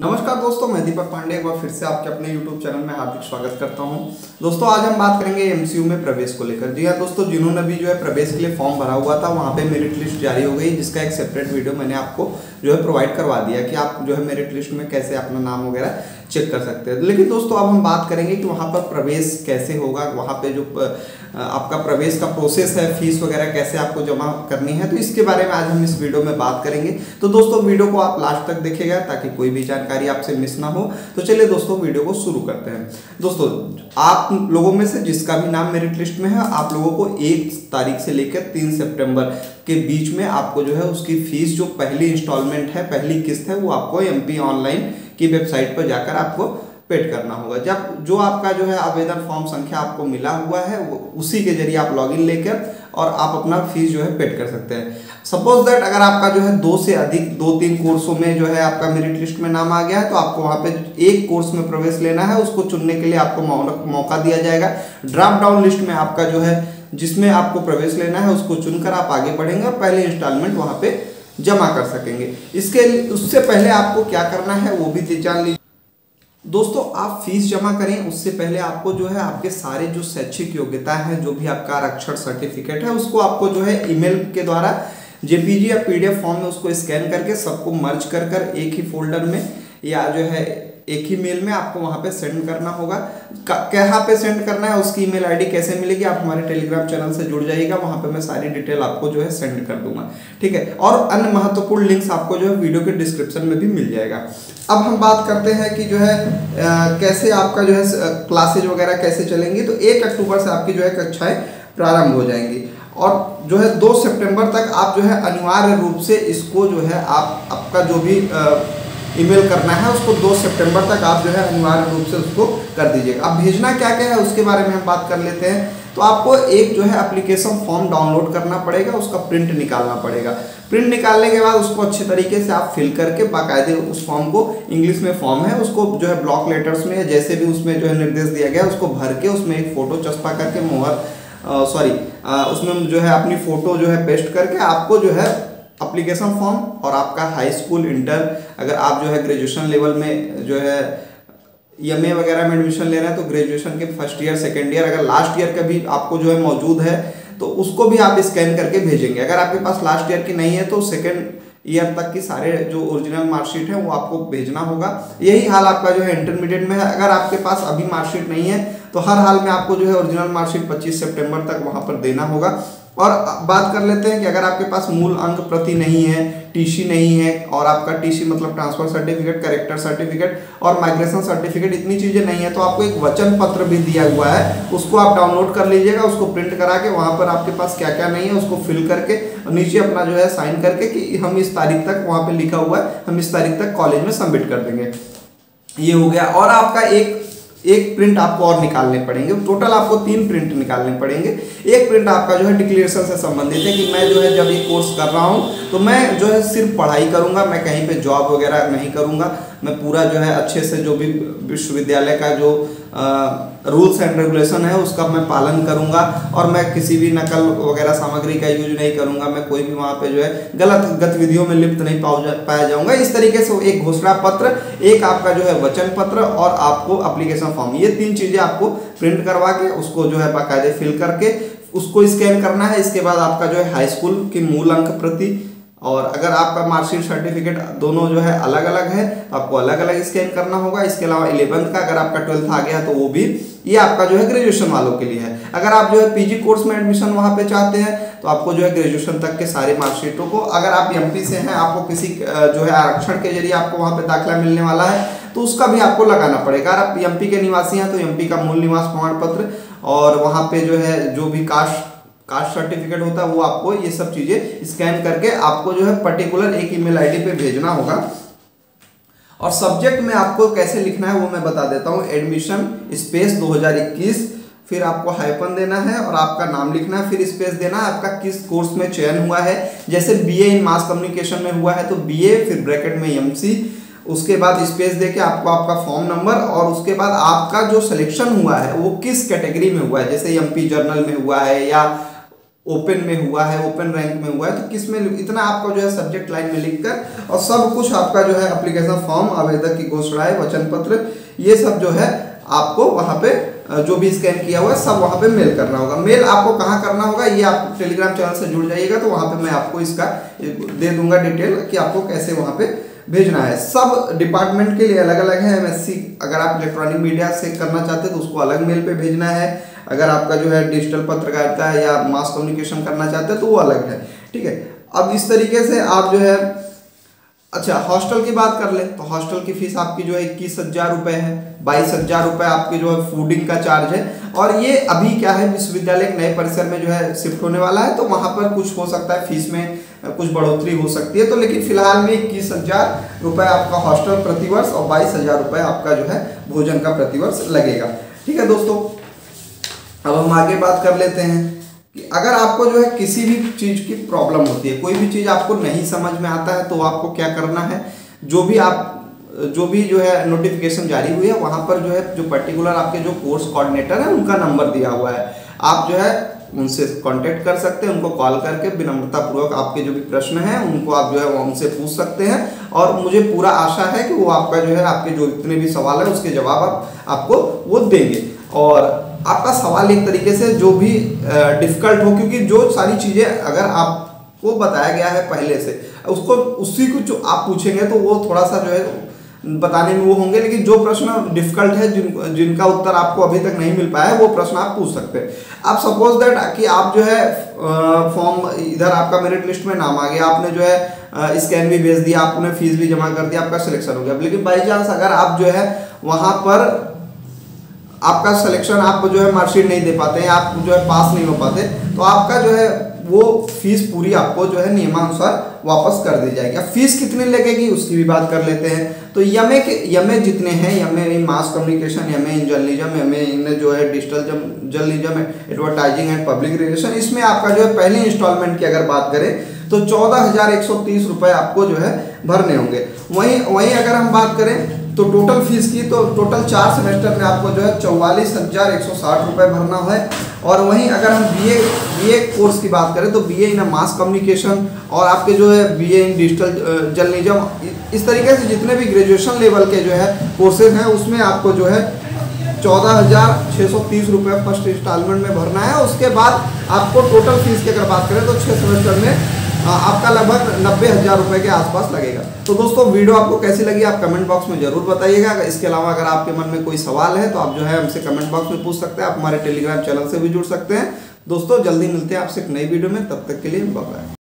नमस्कार दोस्तों, मैं दीपक पांडे एक बार फिर से आपके अपने YouTube चैनल में हार्दिक स्वागत करता हूँ। दोस्तों, आज हम बात करेंगे एमसीयू में प्रवेश को लेकर। जी हाँ दोस्तों, जिन्होंने भी जो है प्रवेश के लिए फॉर्म भरा हुआ था, वहाँ पे मेरिट लिस्ट जारी हो गई, जिसका एक सेपरेट वीडियो मैंने आपको जो है प्रोवाइड करवा दिया कि आप जो है मेरिट लिस्ट में कैसे अपना नाम वगैरह चेक कर सकते हैं। लेकिन दोस्तों, अब हम बात करेंगे कि वहाँ पर प्रवेश कैसे होगा, वहाँ पे जो आपका प्रवेश का प्रोसेस है फ़ीस वगैरह कैसे आपको जमा करनी है तो इसके बारे में आज हम इस वीडियो में बात करेंगे। तो दोस्तों वीडियो को आप लास्ट तक देखेगा ताकि कोई भी जानकारी आपसे मिस ना हो। तो चलिए दोस्तों वीडियो को शुरू करते हैं। दोस्तों, आप लोगों में से जिसका भी नाम मेरिट लिस्ट में है, आप लोगों को एक तारीख से लेकर तीन सेप्टेम्बर के बीच में आपको जो है उसकी फ़ीस जो पहली इंस्टॉलमेंट है, पहली किस्त है, वो आपको एमपी ऑनलाइन की वेबसाइट पर जाकर आपको पेड करना होगा। जब जो आपका जो है आवेदन फॉर्म संख्या आपको मिला हुआ है, वो उसी के ज़रिए आप लॉगिन लेकर और आप अपना फ़ीस जो है पेड कर सकते हैं। सपोज़ दैट अगर आपका जो है दो से अधिक दो तीन कोर्सों में जो है आपका मेरिट लिस्ट में नाम आ गया है तो आपको वहाँ पे एक कोर्स में प्रवेश लेना है, उसको चुनने के लिए आपको मौका दिया जाएगा। ड्राप डाउन लिस्ट में आपका जो है जिसमें आपको प्रवेश लेना है, उसको चुनकर आप आगे बढ़ेंगे पहले इंस्टॉलमेंट वहाँ पे जमा कर सकेंगे। इसके उससे पहले आपको क्या करना है, वो भी जान लीजिए। दोस्तों, आप फ़ीस जमा करें, उससे पहले आपको जो है, आपके सारे जो शैक्षिक योग्यता है, जो भी आपका आरक्षण सर्टिफिकेट है, उसको आपको जो है ईमेल के द्वारा, जेपीजी या पीडीएफ फॉर्म में उसको स्कैन करके सबको मर्ज कर कर एक ही फोल्डर में या जो है एक ही मेल में आपको वहाँ पे सेंड करना होगा। कहाँ पे सेंड करना है उसकी ईमेल आईडी कैसे मिलेगी आप हमारे टेलीग्राम चैनल से जुड़ जाइएगा वहाँ पे मैं सारी डिटेल आपको जो है सेंड कर दूँगा। ठीक है? और अन्य महत्वपूर्ण लिंक्स आपको जो है वीडियो के डिस्क्रिप्शन में भी मिल जाएगा। अब हम बात करते हैं कि जो है आ, कैसे आपका जो है क्लासेज वगैरह कैसे चलेंगी। तो एक अक्टूबर से आपकी जो है कक्षाएँ प्रारंभ हो जाएँगी। और जो है दो सितंबर तक आप जो है अनिवार्य रूप से इसको जो है आप आपका जो भी आ, ईमेल करना है, उसको 2 सितंबर तक आप जो है अनिवार्य रूप से उसको कर दीजिएगा अब भेजना क्या क्या है, उसके बारे में हम बात कर लेते हैं। तो आपको एक जो है एप्लीकेशन फॉर्म डाउनलोड करना पड़ेगा, उसका प्रिंट निकालना पड़ेगा। प्रिंट निकालने के बाद उसको अच्छे तरीके से आप फिल करके बाकायदे उस फॉर्म को इंग्लिश में फॉर्म है, उसको जो है ब्लॉक लेटर्स में जैसे भी उसमें जो है निर्देश दिया गया, उसको भर के उसमें एक फ़ोटो चस्पा करके मोहर सॉरी उसमें जो है अपनी फ़ोटो जो है पेस्ट करके आपको जो है अप्लीकेशन फॉर्म और आपका हाई स्कूल इंटर अगर आप जो है ग्रेजुएशन लेवल में जो है एम ए वगैरह में एडमिशन ले रहे हैं तो ग्रेजुएशन के फ़र्स्ट ईयर सेकेंड ईयर अगर लास्ट ईयर का भी आपको जो है मौजूद है तो उसको भी आप स्कैन करके भेजेंगे। अगर आपके पास लास्ट ईयर की नहीं है तो सेकेंड ईयर तक की सारे जो ओरिजिनल मार्कशीट है, वो आपको भेजना होगा। यही हाल आपका जो है इंटरमीडिएट में है। अगर आपके पास अभी मार्कशीट नहीं है तो हर हाल में आपको जो है ओरिजिनल मार्कशीट 25 सितंबर तक वहाँ पर देना होगा। और बात कर लेते हैं कि अगर आपके पास मूल अंक प्रति नहीं है टीसी नहीं है, और आपका टीसी मतलब ट्रांसफ़र सर्टिफिकेट करेक्टर सर्टिफिकेट और माइग्रेशन सर्टिफिकेट इतनी चीज़ें नहीं है तो आपको एक वचन पत्र भी दिया हुआ है। उसको आप डाउनलोड कर लीजिएगा, उसको प्रिंट करा के वहाँ पर आपके पास क्या क्या नहीं है, उसको फिल करके नीचे अपना जो है साइन करके कि हम इस तारीख तक वहाँ पर लिखा हुआ है, हम इस तारीख तक कॉलेज में सबमिट कर देंगे। ये हो गया। और आपका एक एक प्रिंट आपको और निकालने पड़ेंगे। टोटल आपको तीन प्रिंट निकालने पड़ेंगे। एक प्रिंट आपका जो है डिक्लेरेशन से संबंधित है कि मैं जो है जब ये कोर्स कर रहा हूँ तो मैं जो है सिर्फ़ पढ़ाई करूँगा, मैं कहीं पे जॉब वगैरह नहीं करूँगा। मैं पूरा जो है अच्छे से जो भी विश्वविद्यालय का जो रूल्स एंड रेगुलेशन है उसका मैं पालन करूँगा और मैं किसी भी नकल वगैरह सामग्री का यूज़ नहीं करूँगा। मैं कोई भी वहाँ पे जो है गलत गतिविधियों में लिप्त नहीं जा, पाया जाऊँगा। इस तरीके से एक घोषणा पत्र एक आपका जो है वचन पत्र और आपको अप्लीकेशन फॉर्म ये तीन चीज़ें आपको प्रिंट करवा के उसको जो है बाकायदे फिल करके उसको स्कैन करना है। इसके बाद आपका जो है हाई स्कूल की मूल अंक प्रति और अगर आपका मार्कशीट सर्टिफिकेट दोनों जो है अलग अलग है तो आपको अलग अलग स्कैन करना होगा। इसके अलावा इलेवंथ का अगर आपका ट्वेल्थ आ गया तो वो भी ये आपका जो है ग्रेजुएशन वालों के लिए है। अगर आप जो है पीजी कोर्स में एडमिशन वहाँ पे चाहते हैं तो आपको जो है ग्रेजुएशन तक के सारे मार्कशीटों को, अगर आप एमपी से हैं, आपको किसी जो है आरक्षण के ज़रिए आपको वहाँ पे दाखिला मिलने वाला है तो उसका भी आपको लगाना पड़ेगा। अगर आप एमपी के निवासी हैं तो एमपी का मूल निवास प्रमाण पत्र और वहाँ पे जो है, जो भी कास्ट कास्ट सर्टिफिकेट होता है, वो आपको ये सब चीज़ें स्कैन करके आपको जो है पर्टिकुलर एक ईमेल आईडी पे भेजना होगा। और सब्जेक्ट में आपको कैसे लिखना है वो मैं बता देता हूँ। एडमिशन स्पेस 2021 फिर आपको हाइपन देना है और आपका नाम लिखना है, फिर स्पेस देना है, आपका किस कोर्स में चयन हुआ है। जैसे बीए इन मास कम्युनिकेशन में हुआ है तो बीए फिर ब्रैकेट में एमसी उसके बाद स्पेस देके आपको आपका फॉर्म नंबर और उसके बाद आपका जो सिलेक्शन हुआ है, वो किस कैटेगरी में हुआ है? जैसे एमपी जर्नल में हुआ है या ओपन में हुआ है, ओपन रैंक में हुआ है तो किसमें इतना आपका जो है सब्जेक्ट लाइन में लिखकर और सब कुछ आपका जो है अप्लीकेशन फॉर्म आवेदक की घोषणा वचन पत्र, ये सब जो है आपको वहाँ पे जो भी स्कैन किया हुआ है, सब वहाँ पे मेल करना होगा। मेल आपको कहाँ करना होगा, ये आप टेलीग्राम चैनल से जुड़ जाइएगा तो वहाँ पे मैं आपको इसका दे दूँगा डिटेल कि आपको कैसे वहाँ पे भेजना है। सब डिपार्टमेंट के लिए अलग अलग है एमएससी अगर आप इलेक्ट्रॉनिक मीडिया से करना चाहते हैं तो उसको अलग मेल पे भेजना है। अगर आपका जो है डिजिटल पत्रकारिता है या मास कम्युनिकेशन करना चाहते हैं तो वो अलग है, ठीक है? अब इस तरीके से आप जो है अच्छा हॉस्टल की बात कर ले तो हॉस्टल की फ़ीस आपकी जो है इक्कीस हज़ार रुपए है, बाईस हज़ार रुपए आपकी जो है फूडिंग का चार्ज है, और ये अभी क्या है, विश्वविद्यालय नए परिसर में जो है शिफ्ट होने वाला है तो वहाँ पर कुछ हो सकता है, फ़ीस में कुछ बढ़ोतरी हो सकती है तो लेकिन फ़िलहाल में इक्कीस हज़ार रुपए आपका हॉस्टल प्रतिवर्ष और बाईस हज़ार रुपए आपका जो है भोजन का प्रतिवर्ष लगेगा, ठीक है दोस्तों? अब हम आगे बात कर लेते हैं कि अगर आपको जो है किसी भी चीज़ की प्रॉब्लम होती है, कोई भी चीज़ आपको नहीं समझ में आता है तो आपको क्या करना है? जो भी आप, जो भी जो है नोटिफिकेशन जारी हुई है, वहाँ पर जो है जो पर्टिकुलर आपके जो कोर्स कोऑर्डिनेटर है, उनका नंबर दिया हुआ है। आप जो है उनसे कांटेक्ट कर सकते हैं, उनको कॉल करके विनम्रता पूर्वक आपके जो भी प्रश्न हैं, उनको आप जो है उनसे पूछ सकते हैं। और मुझे पूरा आशा है कि वो आपका जो है, आपके जो इतने भी सवाल है, उसके जवाब आप, आपको वो देंगे। और आपका सवाल एक तरीके से जो भी डिफ़िकल्ट हो, क्योंकि जो सारी चीज़ें अगर आपको बताया गया है पहले से, उसको, उसी को जो आप पूछेंगे तो वो थोड़ा सा जो है बताने में वो होंगे, लेकिन जो प्रश्न डिफ़िकल्ट है, जिन, जिनका उत्तर आपको अभी तक नहीं मिल पाया है, वो प्रश्न आप पूछ सकते हैं। आप सपोज़ दैट कि आप जो है फॉर्म इधर आपका मेरिट लिस्ट में नाम आ गया, आपने जो है स्कैन भी भेज दिया, आपने फ़ीस भी जमा कर दिया, आपका सिलेक्शन हो गया। लेकिन बाई चांस अगर आप जो है, वहाँ पर आपका सिलेक्शन आप जो है मार्कशीट नहीं दे पाते हैं आप जो है पास नहीं हो पाते तो आपका जो है वो फ़ीस पूरी आपको जो है नियमानुसार वापस कर दी जाएगी। फ़ीस कितनी लगेगी, उसकी भी बात कर लेते हैं। तो यमे के यमे जितने हैं, यमे मास कम्युनिकेशन यमे इन जर्नलिज्म यमे इन जो है digital journalism advertising and public relation इसमें आपका जो है पहले इंस्टॉलमेंट की अगर बात करें तो चौदह हज़ार एक सौ तीस रुपये आपको जो है भरने होंगे। वहीं वहीं अगर हम बात करें तो टोटल फ़ीस की तो टोटल चार सेमेस्टर में आपको जो है चौवालीस हज़ार एक सौ साठ रुपये भरना है। और वहीं अगर हम बीए बीए कोर्स की बात करें तो बीए इन मास कम्युनिकेशन और आपके जो है बीए इन डिजिटल जर्नलिज्म इस तरीके से जितने भी ग्रेजुएशन लेवल के जो है कोर्सेज हैं, उसमें आपको जो है चौदह हज़ार छः सौ तीस रुपये फ़र्स्ट इंस्टॉलमेंट में भरना है। उसके बाद आपको टोटल फ़ीस की अगर बात करें तो छः सेमेस्टर में आपका लगभग नब्बे हज़ार रुपये के आसपास लगेगा। तो दोस्तों, वीडियो आपको कैसी लगी, आप कमेंट बॉक्स में ज़रूर बताइएगा। इसके अलावा अगर आपके मन में कोई सवाल है तो आप जो है हमसे कमेंट बॉक्स में पूछ सकते हैं। आप हमारे टेलीग्राम चैनल से भी जुड़ सकते हैं। दोस्तों, जल्दी मिलते हैं आपसे एक नई वीडियो में। तब तक के लिए बाय